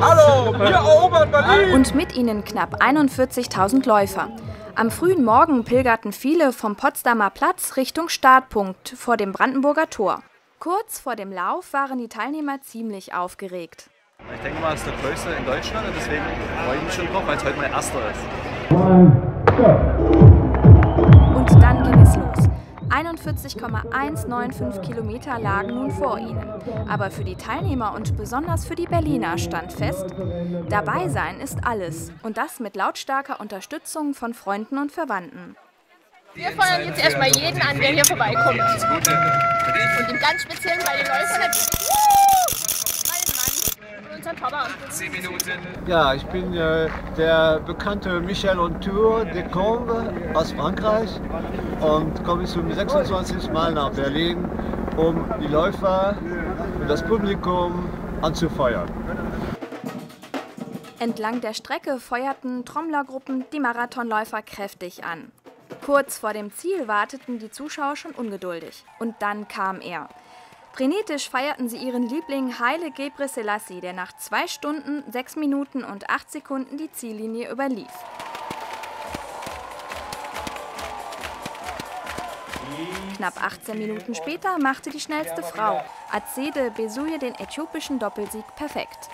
Hallo, wir erobern Berlin! Und mit ihnen knapp 41.000 Läufer. Am frühen Morgen pilgerten viele vom Potsdamer Platz Richtung Startpunkt vor dem Brandenburger Tor. Kurz vor dem Lauf waren die Teilnehmer ziemlich aufgeregt. Ich denke mal, es ist der größte in Deutschland und deswegen freue ich mich schon drauf, weil es heute mein erster ist. Und 41,195 Kilometer lagen nun vor ihnen. Aber für die Teilnehmer und besonders für die Berliner stand fest, dabei sein ist alles. Und das mit lautstarker Unterstützung von Freunden und Verwandten. Wir feuern jetzt erstmal jeden an, der hier vorbeikommt. Und im ganz Speziellen bei den natürlich 18 Minuten. Ja, ich bin äh, der bekannte Michel Onthur de Combe aus Frankreich und komme zum 26. Mal nach Berlin, um die Läufer und das Publikum anzufeuern. Entlang der Strecke feuerten Trommlergruppen die Marathonläufer kräftig an. Kurz vor dem Ziel warteten die Zuschauer schon ungeduldig. Und dann kam er. Frenetisch feierten sie ihren Liebling Haile Gebre Selassie, der nach 2 Stunden, 6 Minuten und 8 Sekunden die Ziellinie überlief. Knapp 18 Minuten später machte die schnellste Frau, Azede Besuye, den äthiopischen Doppelsieg perfekt.